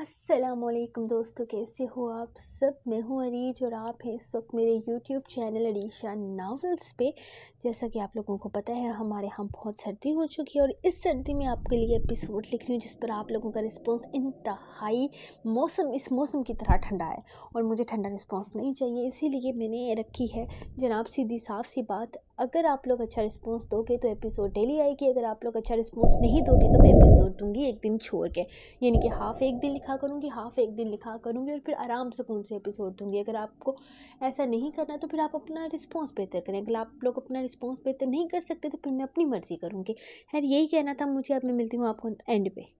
असलकुम दोस्तों, कैसे हो आप सब? मैं हूँ अरीज और आप हैं इस वक्त मेरे यूट्यूब चैनल अरीशा नावल्स पे। जैसा कि आप लोगों को पता है, हमारे यहाँ बहुत सर्दी हो चुकी है और इस सर्दी में आपके लिए एपिसोड लिख रही हूँ, जिस पर आप लोगों का रिस्पॉन्स इंतहाई मौसम, इस मौसम की तरह ठंडा है और मुझे ठंडा रिस्पॉन्स नहीं चाहिए, इसीलिए मैंने रखी है। जनाब, सीधी साफ़ सी बात अगर आप लोग अच्छा रिस्पॉन्स दोगे तो एपिसोड डेली आएगी, अगर आप लोग अच्छा रिस्पॉन्स नहीं दोगे तो मैं एपिसोड दूँगी एक दिन छोड़ के। यानी कि हाफ़ एक दिन लिखा करूँगी, हाफ़ एक दिन लिखा करूँगी और फिर आराम से कौन से एपिसोड दूँगी। अगर आपको ऐसा नहीं करना तो फिर आप अपना रिस्पॉन्स बेहतर करें। अगर आप लोग अपना रिस्पॉन्स बेहतर नहीं कर सकते तो फिर मैं अपनी मर्ज़ी करूँगी। खैर, यही कहना था। मुझे अब मैं मिलती हूँ आपको एंड पे।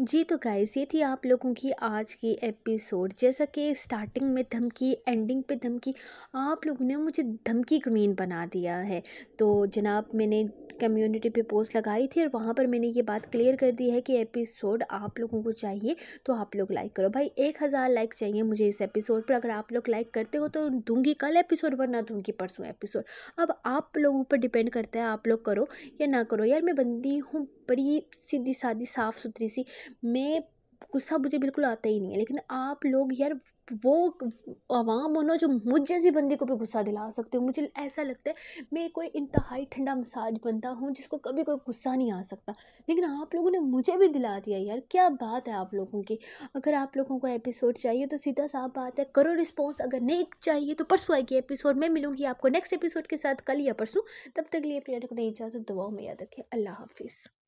जी तो गाइस ये थी आप लोगों की आज की एपिसोड जैसा कि स्टार्टिंग में धमकी एंडिंग पे धमकी, आप लोगों ने मुझे धमकी क्वीन बना दिया है। तो जनाब, मैंने कम्युनिटी पे पोस्ट लगाई थी और वहाँ पर मैंने ये बात क्लियर कर दी है कि एपिसोड आप लोगों को चाहिए तो आप लोग लाइक करो। भाई, एक हज़ार लाइक चाहिए मुझे इस एपिसोड पर। अगर आप लोग लाइक करते हो तो दूँगी, कल एपिसोड वरना दूँगी, परसों एपिसोड अब आप लोगों पर डिपेंड करता है, आप लोग करो या ना करो। यार, मैं बंदी हूँ, बड़ी सीधी सादी साफ़ सुथरी सी। मैं गुस्सा मुझे बिल्कुल आता ही नहीं है। लेकिन आप लोग यार वो आवाम हो ना, जो मुझ जैसी बंदी को भी गुस्सा दिला सकते हो। मुझे ऐसा लगता है, मैं कोई इंतहाई ठंडा मसाज बनता हूँ, जिसको कभी कोई गुस्सा नहीं आ सकता। लेकिन आप लोगों ने मुझे भी दिला दिया यार, क्या बात है आप लोगों की। अगर आप लोगों को एपिसोड चाहिए तो सीधा साफ़ बात है, करो रिस्पॉन्स अगर नहीं चाहिए तो परसों आएगी एपिसोड, में मिलूँगी आपको नेक्स्ट एपिसोड के साथ कल या परसों। तब तक लिए अपने इजाज़त, दुआओं में याद रखें। अल्लाह हाफिज़।